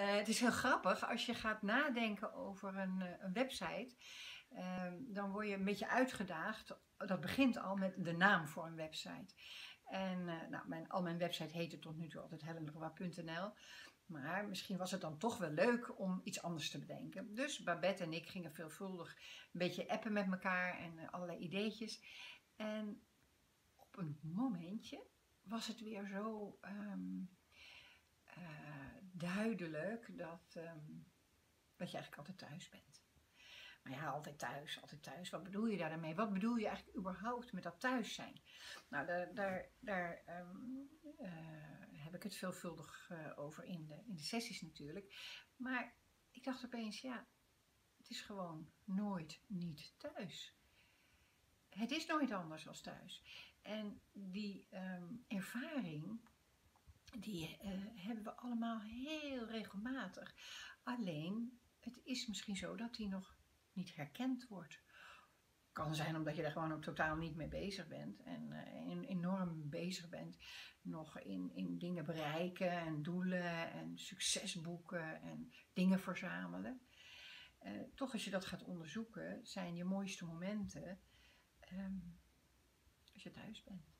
Eh, het is heel grappig als je gaat nadenken over een, eh, website. Ehm, dan word je een beetje uitgedaagd. Dat begint al met de naam voor een website. En eh, nou, mijn, al mijn website heette tot nu toe altijd helenroa.nl. Maar misschien was het dan toch wel leuk om iets anders te bedenken. Dus Babette en ik gingen veelvuldig een beetje appen met elkaar en allerlei ideetjes. En op een momentje was het weer zo ehm, duidelijk dat, ehm, dat je eigenlijk altijd thuis bent. Maar ja, altijd thuis, altijd thuis. Wat bedoel je daarmee? Wat bedoel je eigenlijk überhaupt met dat thuis zijn? Nou, daar, daar, daar ehm, eh, heb ik het veelvuldig uh, over in de, in de sessies natuurlijk. Maar ik dacht opeens, ja, het is gewoon nooit niet thuis. Het is nooit anders als thuis. En die um, ervaring, die uh, hebben we allemaal heel regelmatig. Alleen, het is misschien zo dat die nog niet herkend wordt. Kan zijn omdat je er gewoon ook totaal niet mee bezig bent en uh, enorm bezig bent nog in, in dingen bereiken en doelen en succes boeken en dingen verzamelen. Uh, toch als je dat gaat onderzoeken, zijn je mooiste momenten um, als je thuis bent.